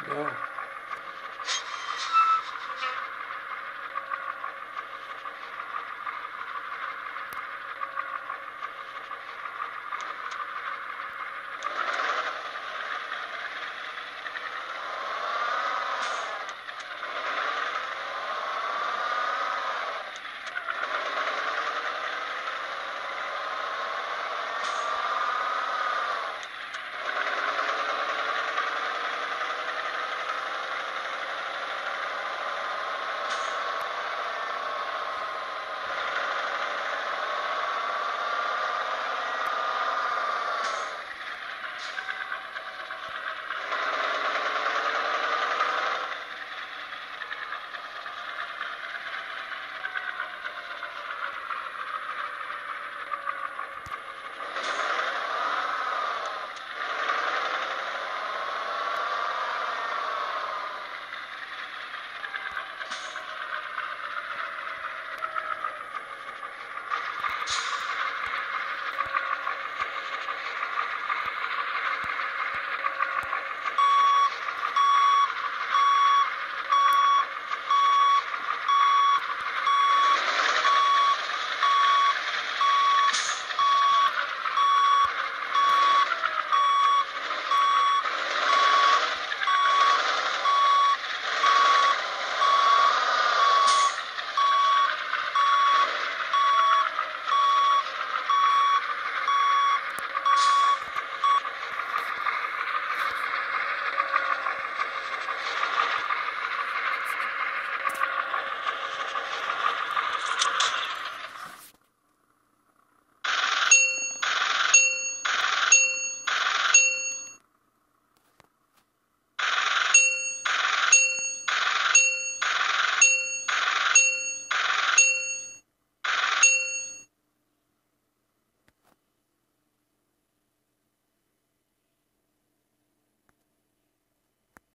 Yeah.